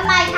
ทำไมะ